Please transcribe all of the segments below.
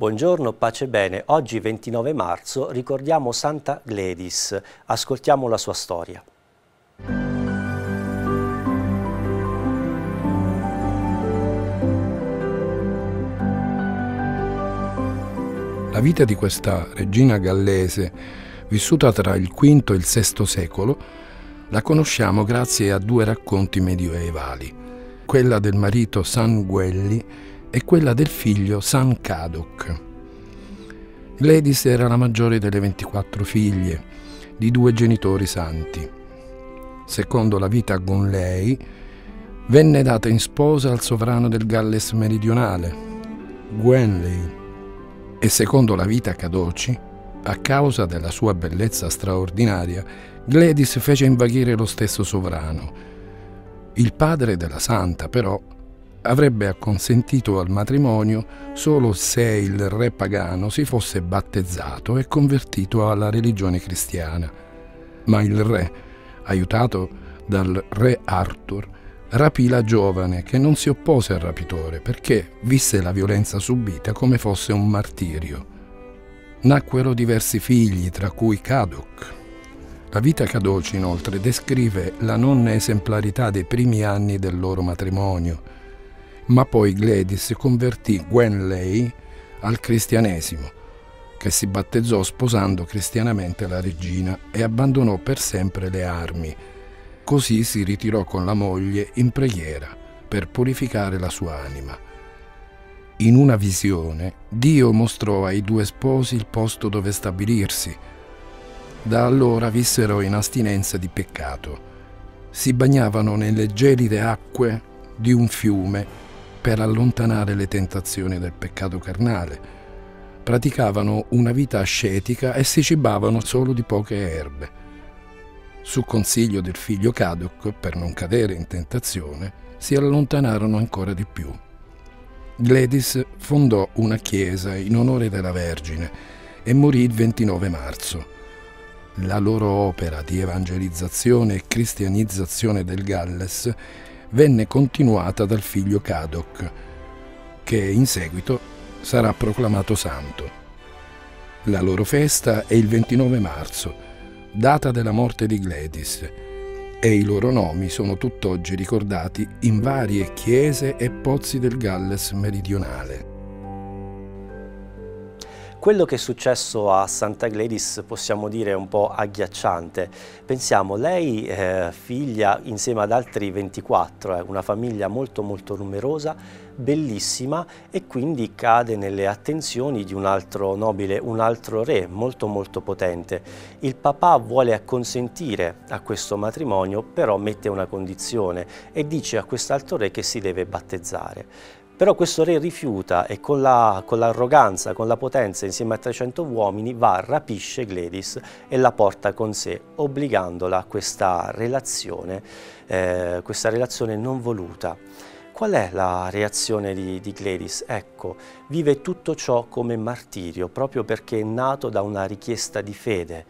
Buongiorno, pace e bene. Oggi 29 marzo ricordiamo Santa Gladys. Ascoltiamo la sua storia. La vita di questa regina gallese, vissuta tra il V e il VI secolo, la conosciamo grazie a due racconti medievali, quella del marito San Guelli e quella del figlio San Cadoc. Gladys era la maggiore delle 24 figlie di due genitori santi. Secondo la vita con lei, venne data in sposa al sovrano del Galles meridionale, Gwenley, e secondo la vita Cadoci, a causa della sua bellezza straordinaria, Gladys fece invaghire lo stesso sovrano. Il padre della santa, però, avrebbe acconsentito al matrimonio solo se il re pagano si fosse battezzato e convertito alla religione cristiana. Ma il re, aiutato dal re Arthur, rapì la giovane che non si oppose al rapitore perché visse la violenza subita come fosse un martirio. Nacquero diversi figli, tra cui Cadoc. La vita Cadoci inoltre descrive la non esemplarità dei primi anni del loro matrimonio, ma poi Gladys convertì Gwenley al cristianesimo, che si battezzò sposando cristianamente la regina e abbandonò per sempre le armi. Così si ritirò con la moglie in preghiera per purificare la sua anima. In una visione, Dio mostrò ai due sposi il posto dove stabilirsi. Da allora vissero in astinenza di peccato. Si bagnavano nelle gelide acque di un fiume per allontanare le tentazioni del peccato carnale. Praticavano una vita ascetica e si cibavano solo di poche erbe. Su consiglio del figlio Cadoc, per non cadere in tentazione, si allontanarono ancora di più. Gladys fondò una chiesa in onore della Vergine e morì il 29 marzo. La loro opera di evangelizzazione e cristianizzazione del Galles venne continuata dal figlio Cadoc, che in seguito sarà proclamato santo. La loro festa è il 29 marzo, data della morte di Gladys, e i loro nomi sono tutt'oggi ricordati in varie chiese e pozzi del Galles meridionale. Quello che è successo a Santa Gladys possiamo dire è un po' agghiacciante. Pensiamo, lei eh, figlia insieme ad altri 24, eh, una famiglia molto molto numerosa, bellissima e quindi cade nelle attenzioni di un altro nobile, un altro re molto molto potente. Il papà vuole acconsentire a questo matrimonio però mette una condizione e dice a quest'altro re che si deve battezzare. Però questo re rifiuta e con l'arroganza, la, con, con la potenza, insieme a 300 uomini, va, rapisce Gladys e la porta con sé, obbligandola a questa relazione, eh, questa relazione non voluta. Qual è la reazione di, di, Gladys? Ecco, vive tutto ciò come martirio, proprio perché è nato da una richiesta di fede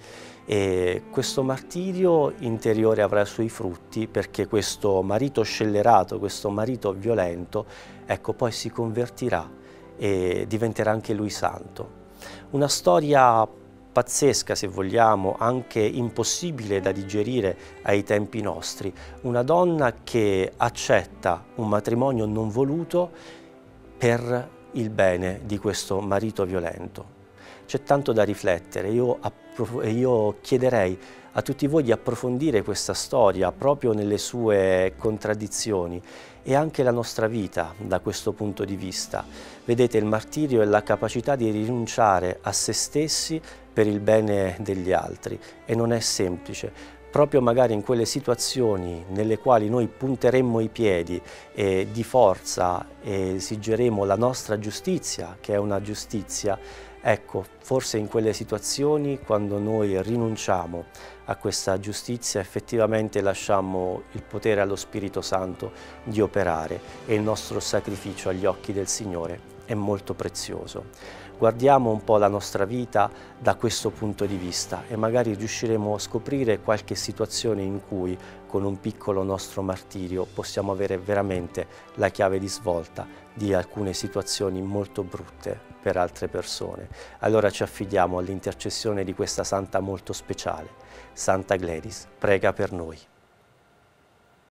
e questo martirio interiore avrà i suoi frutti perché questo marito scellerato, questo marito violento, ecco poi si convertirà e diventerà anche lui santo. Una storia pazzesca se vogliamo, anche impossibile da digerire ai tempi nostri, una donna che accetta un matrimonio non voluto per il bene di questo marito violento. C'è tanto da riflettere, io, io chiederei a tutti voi di approfondire questa storia proprio nelle sue contraddizioni e anche la nostra vita da questo punto di vista. Vedete il martirio è la capacità di rinunciare a se stessi per il bene degli altri e non è semplice proprio magari in quelle situazioni nelle quali noi punteremmo i piedi e di forza esigeremo la nostra giustizia, che è una giustizia Ecco, forse in quelle situazioni quando noi rinunciamo a questa giustizia effettivamente lasciamo il potere allo Spirito Santo di operare e il nostro sacrificio agli occhi del Signore è molto prezioso. Guardiamo un po' la nostra vita da questo punto di vista e magari riusciremo a scoprire qualche situazione in cui con un piccolo nostro martirio possiamo avere veramente la chiave di svolta di alcune situazioni molto brutte per altre persone. Allora ci affidiamo all'intercessione di questa santa molto speciale. Santa Gladys, prega per noi.